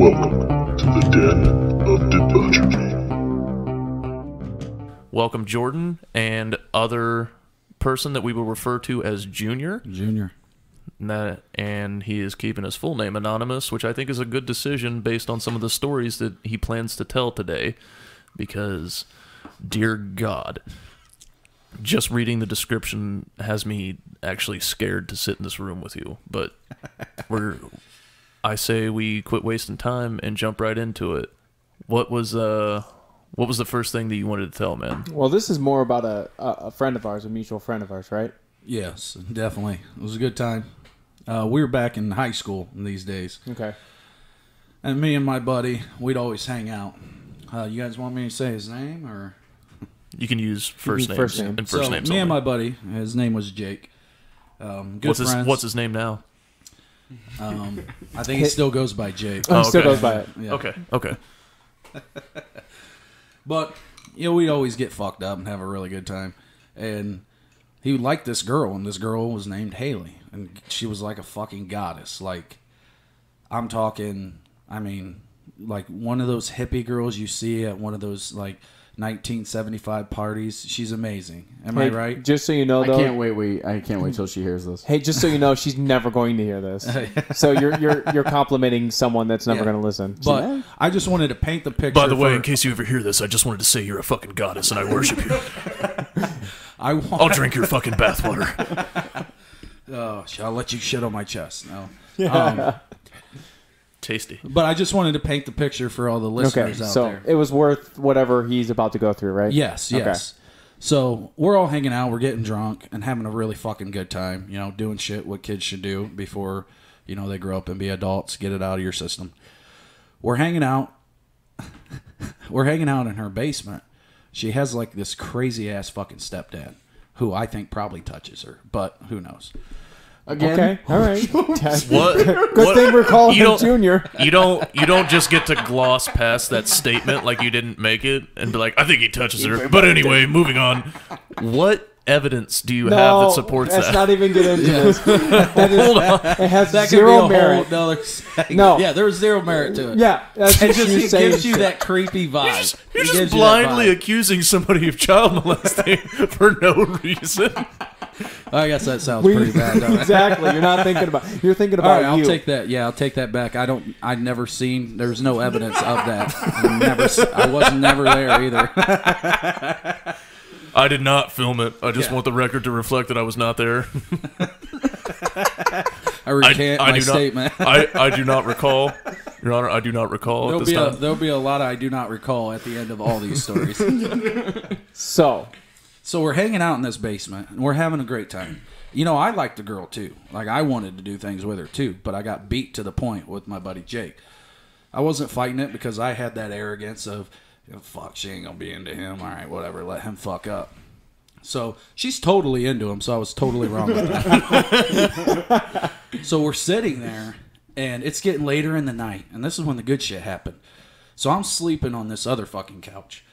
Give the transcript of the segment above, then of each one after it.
Welcome to the Den of Debauchery. Welcome, Jordan, and other person that we will refer to as Junior. Junior. And that- and he is keeping his full name anonymous, which I think is a good decision based on some of the stories that he plans to tell today. Because, dear God, just reading the description has me actually scared to sit in this room with you. But we're, I say we quit wasting time and jump right into it. What was uh, what was the first thing that you wanted to tell, man? Well, this is more about a, a, a friend of ours, a mutual friend of ours, right? Yes, definitely. It was a good time. Uh, we were back in high school in these days, Okay. and me and my buddy, we'd always hang out. Uh, you guys want me to say his name or? You can use first can names first name. and first so names. me and my buddy, his name was Jake. Um, good what's his. What's his name now? Um, I think he still goes by Jake. Oh, he still okay. goes by it. Yeah. Okay, okay. But you know, we'd always get fucked up and have a really good time. And he liked this girl, and this girl was named Haley, and she was like a fucking goddess. Like I'm talking, I mean, like one of those hippie girls you see at one of those like 1975 parties. She's amazing. Am I right? Just so you know, though, I can't wait. Wait, I can't wait till she hears this. Hey, just so you know, she's never going to hear this. so you're you're you're complimenting someone that's never Yeah. going to listen. But I just wanted to paint the picture. By the way, for- in case you ever hear this, I just wanted to say you're a fucking goddess and I worship you. I want, I'll drink your fucking bathwater. Oh, shit, I'll let you shit on my chest. No. Um, Tasty. but I just wanted to paint the picture for all the okay, listeners out so there. it was worth whatever he's about to go through, right? Yes, Okay. yes. So we're all hanging out, we're getting drunk and having a really fucking good time. You know, doing shit what kids should do before you know they grow up and be adults. Get it out of your system. We're hanging out. we're hanging out in her basement. She has like this crazy ass fucking stepdad, who I think probably touches her, but who knows? Again, Okay. All right. What? Good what- thing we're calling you him Junior. You don't. You don't just get to gloss past that statement like you didn't make it and be like, I think he touches her. But anyway, moving on. What evidence do you have that supports let's that? not even get into this. That is, Hold on. it has That zero be a merit. whole. No. yeah, there's zero merit to it. Yeah, that's It just it gives you that creepy vibe. You're just, you're just gives you blindly accusing somebody of child molesting for no reason. I guess that sounds We- pretty bad. Exactly. You're not thinking about. You're thinking about right, I'll you. take that. Yeah, I'll take that back. I don't. I've never seen. There's no evidence of that. I never. s- I was never there either. I did not film it. I just Yeah. want the record to reflect that I was not there. I I, recant I my do statement. not. I, I do not recall, Your Honor. I do not recall There'll at this be a there'll be a lot I do not recall at the end of all these stories. So, so we're hanging out in this basement and we're having a great time. You know, I liked the girl too. Like I wanted to do things with her too, but I got beat to the point with my buddy Jake. I wasn't fighting it because I had that arrogance of, "Oh, fuck, she ain't gonna be into him. All right, whatever, let him fuck up. So she's totally into him. So I was totally wrong that. so we're sitting there, and it's getting later in the night, and this is when the good shit happened. So I'm sleeping on this other fucking couch,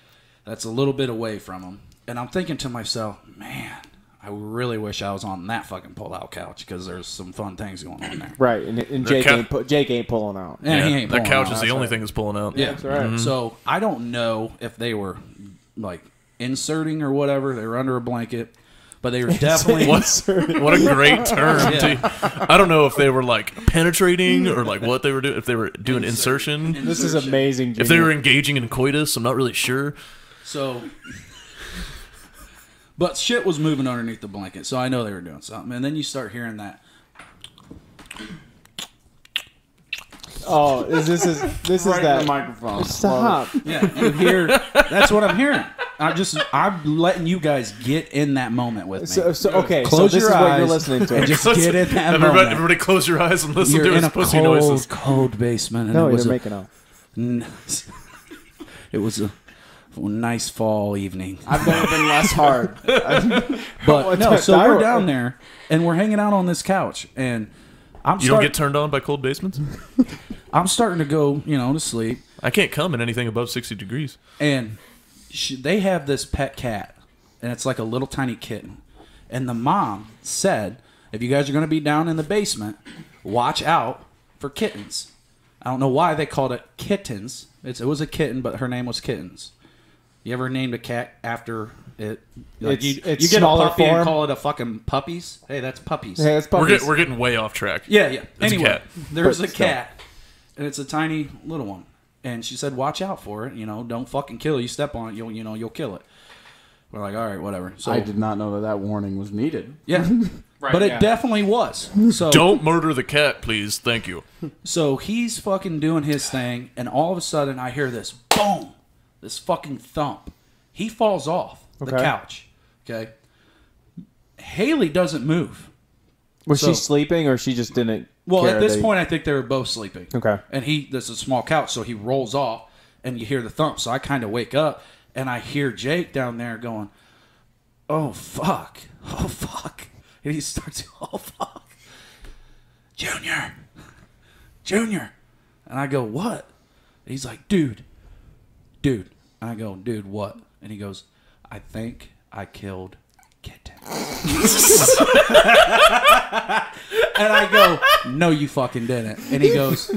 that's a little bit away from him, and I'm thinking to myself, man. I really wish I was on that fucking pull-out couch because there's some fun things going on there. right, and, and Jake ca- ain't pu- Jake ain't pulling out. And he ain't that pulling couch out, is the that's only right. thing that's pulling out. Yeah, That's right. Mm-hmm. So I don't know if they were like inserting or whatever. They were under a blanket, but they were definitely. What, what a great term. Yeah. to- I don't know if they were like penetrating or like what they were doing. If they were doing insertion, This is amazing. if they Junior. were engaging in coitus, I'm not really sure. So, but shit was moving underneath the blanket, so I know they were doing something. And then you start hearing that. Oh, is this is this is right in that the microphone. Stop. Yeah, you hear. That's what I'm hearing. I'm just. I'm letting you guys get in that moment with me. So, so okay, Close so this your is what you're eyes listening to. and just get in that everybody, moment. everybody close your eyes and listen You're to in his a pussy cold, noises. cold basement, and no, it was you're a, making out. N- it was a nice fall evening. I've never been less hard. But no, so we're down there and we're hanging out on this couch, and I'm You don't get turned on by cold basements? I'm starting to go, you know, to sleep, I can't come in anything above 60 degrees. and she, they have this pet cat, and it's like a little tiny kitten, and the mom said, if you guys are going to be down in the basement, watch out for kittens. I don't know why they called it kittens. It's, it was a kitten, but her name was Kittens. You ever named a cat after it? Like It's- you, it's you get a smaller puppy and call it a fucking puppies. Hey, that's puppies. Hey, it's We're, puppies. get, we're getting way off track. Yeah, yeah. It's a anyway, cat. there's a still. cat, and it's a tiny little one. And she said, "Watch out for it. You know, don't fucking kill it. You step on it, you'll you know you'll kill it." We're like, "All right, whatever." So I did not know that that warning was needed. yeah, but it yeah. definitely was. So Don't murder the cat, please. Thank you. so he's fucking doing his thing, and all of a sudden I hear this boom, this fucking thump. He falls off the Okay. couch. Okay. Haley doesn't move. Was so- she sleeping or she just didn't? Well, at this that- point, I think they were both sleeping. Okay. And he, this is a small couch, so he rolls off, and you hear the thump. So I kind of wake up, and I hear Jake down there going, "Oh fuck, oh fuck," and he starts, "Oh fuck, Junior, Junior," and I go, "What?" And he's like, "Dude, dude," and I go, "Dude, what?" And he goes, "I think I killed." Kitten. And I go, no, you fucking didn't. And he goes,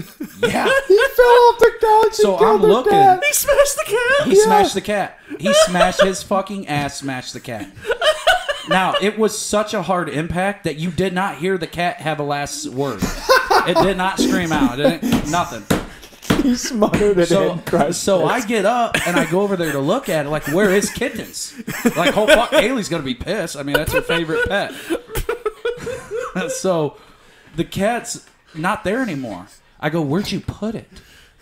yeah. He fell off the couch. So and I'm the looking. cat. He smashed the cat. He smashed the cat. He smashed his fucking ass, smashed the cat. Now, it was such a hard impact that you did not hear the cat have a last word. It did not scream out. It didn't, nothing. He smothered it So, in. so. I get up and I go over there to look at it. Like, where is kittens? Like, oh fuck, Haley's gonna be pissed. I mean, that's her favorite pet. so, the cat's not there anymore. I go, where'd you put it?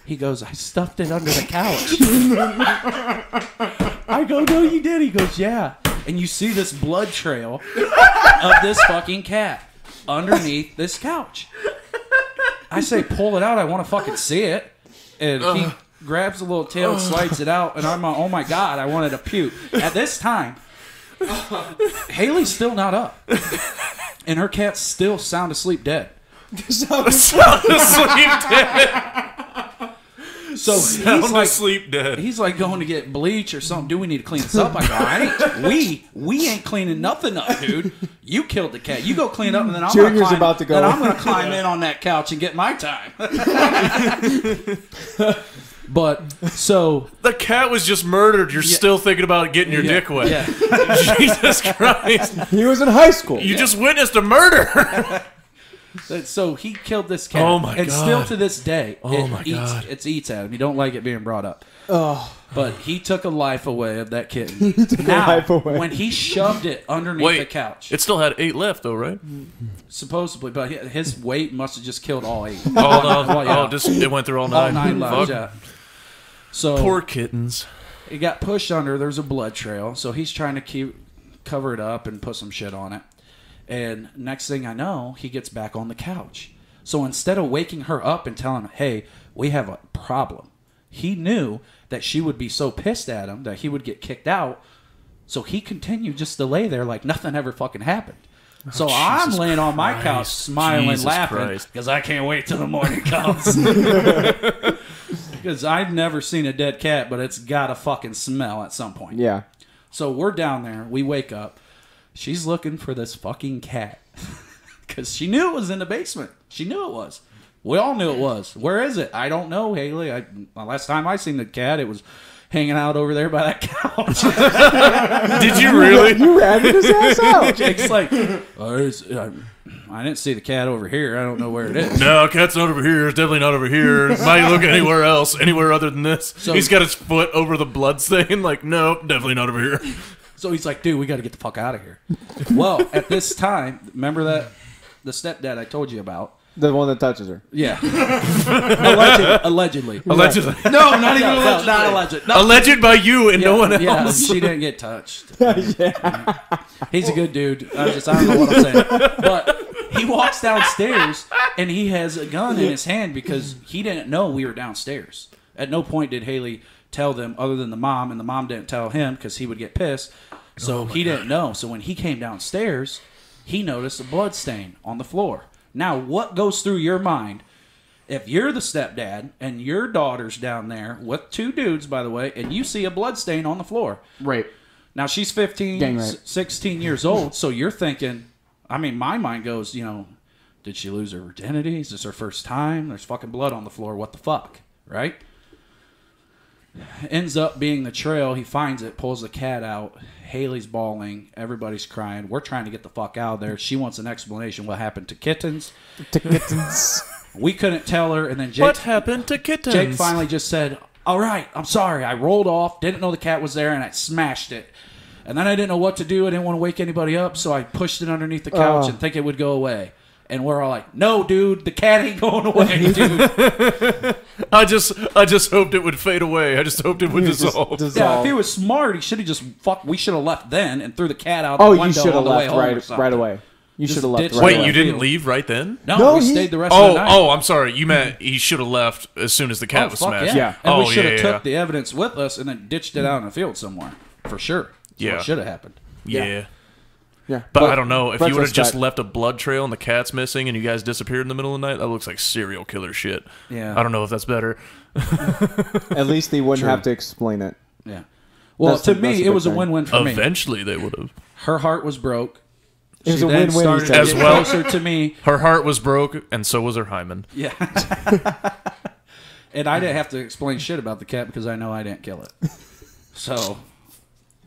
He goes, I stuffed it under the couch. I go, no, you did. He goes, yeah. And you see this blood trail of this fucking cat underneath this couch. I say, pull it out. I want to fucking see it. And he grabs the little tail and slides it out. And I'm like, oh my God, I wanted to puke. At this time, Haley's still not up. And her cat's still sound asleep dead. Sound asleep dead. So Sound he's like, asleep dead. he's like going to get bleach or something. Do we need to clean this up? I go, I ain't, we we ain't cleaning nothing up, dude. You killed the cat. You go clean up, and then I'm gonna Junior's climb, about to go. Then I'm gonna climb in on that couch and get my time. but so The cat was just murdered. You're still thinking about getting your dick wet. yeah. Jesus Christ. He was in high school. You just witnessed a murder. So he killed this cat. Oh my and God. still to this day, Oh it my eats, God. It's eats at him. You don't like it being brought up. Oh, But he took a life away of that kitten. took a life away. when he shoved it underneath Wait, the couch, It still had eight left, though, right? supposedly, but his weight must have just killed all eight. Oh, no. Well, yeah. oh, just it went through all all nine. nine lives. Fuck. Yeah. So Poor kittens. it got pushed under. There's a blood trail, so he's trying to keep cover it up and put some shit on it. And next thing I know, he gets back on the couch. So instead of waking her up and telling her, "Hey, we have a problem," he knew that she would be so pissed at him that he would get kicked out. So he continued just to lay there like nothing ever fucking happened. Oh, so I'm Oh, Jesus laying on my couch smiling, Jesus laughing because I can't wait till the morning comes. Because I've never seen a dead cat, but it's got to fucking smell at some point. yeah. So we're down there. We wake up. She's looking for this fucking cat because she knew it was in the basement. She knew it was. We all knew it was. Where is it? I don't know, Haley. I, the last time I seen the cat, it was hanging out over there by that couch. Did you really? You ratted his ass out. Jake's like, oh, it's- I, I didn't see the cat over here. I don't know where it is. No, cat's not over here. It's definitely not over here. Might look anywhere else, anywhere other than this. So- He's got his foot over the blood stain. Like, no, definitely not over here. So he's like, dude, we got to get the fuck out of here. well, at this time, remember that the stepdad I told you about? The one that touches her. Yeah. Alleged, allegedly. Allegedly. No, not even allegedly, not alleged. No. Alleged by you and no one else. Yeah, she didn't get touched. yeah. He's a good dude. I just I don't know what I'm saying. But he walks downstairs and he has a gun in his hand because he didn't know we were downstairs. At no point did Haley tell them other than the mom, and the mom didn't tell him because he would get pissed. So oh, he didn't know. So when he came downstairs, he noticed a blood stain on the floor. Now, what goes through your mind if you're the stepdad and your daughter's down there with two dudes, by the way, and you see a blood stain on the floor? Right. Now she's 15, Gang 16 years old, so you're thinking, I mean, my mind goes, you know, Did she lose her virginity? Is this her first time? There's fucking blood on the floor. What the fuck? Right? Ends up being the trail. He finds it, pulls the cat out. Haley's bawling. Everybody's crying. We're trying to get the fuck out of there. She wants an explanation what happened to kittens. To kittens. We couldn't tell her, and then Jake, What happened to kittens? Jake finally just said, "All right, I'm sorry. I rolled off, didn't know the cat was there, and I smashed it. And then I didn't know what to do. I didn't want to wake anybody up, so I pushed it underneath the couch Oh. and think it would go away." And we're all like, "No, dude, the cat ain't going away, dude." I just, I just hoped it would fade away. I just hoped it would Just dissolve. yeah, if he was smart, he should have just fuck. We should have left then and threw the cat out. oh, the you should have on the way left right right away. You should have left right the Wait, away. you didn't leave right then? No, No, we he- stayed the rest of Oh, the night. oh, I'm sorry. You meant he should have left as soon as the cat Oh, was fuck smashed. Yeah. Yeah. And oh, we should have yeah, took the evidence with us and then ditched it out in the field somewhere. For sure. That's Yeah. What should have happened. yeah. Yeah. Yeah, But, I don't know if you would have just retrospect- left a blood trail and the cat's missing and you guys disappeared in the middle of the night. That looks like serial killer shit. Yeah. I don't know if that's better. At least they wouldn't True. have to explain it. Yeah. Well, That's to the- me, it big was a win-win for me. Eventually, they would have. Her heart was broke. It was she a win-win, started As well. closer to me. Her heart was broke, and so was her hymen. Yeah. and I didn't have to explain shit about the cat because I know I didn't kill it. So,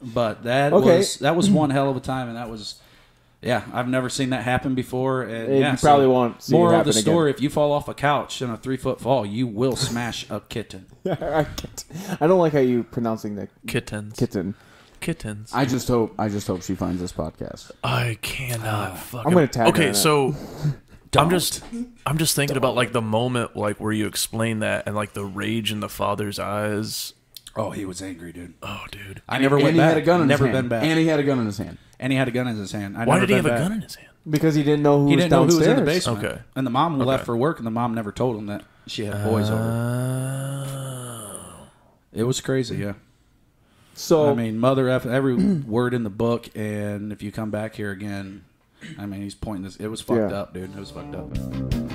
but that Okay. was that was one hell of a time, and that was. Yeah, I've never seen that happen before, and And yeah, you probably won't see it of the happen story: If you fall off a couch in a three foot fall, you will smash a kitten. I can't- I don't like how you pronouncing the Kittens. kitten. Kittens. I just hope I just hope she finds this podcast. I cannot uh, fucking. I'm gonna tag her Okay, in it. so I'm just I'm just thinking about like the moment like where you explain that and like the rage in the father's eyes. Oh, he was angry, dude. Oh, dude. I never and went he back. had a gun in never his been hand. back. And he had a gun in his hand. and he had a gun in his hand. I Why never did he have been a back. gun in his hand? Because he didn't know who He was didn't know who was in the basement. Okay. And the mom left for work, and the mom never told him that she had boys over. Uh, It was crazy, yeah. So I mean, mother f every word in the book, and if you come back here again, I mean, he's pointing this. It was fucked Yeah. up, dude. It was fucked up.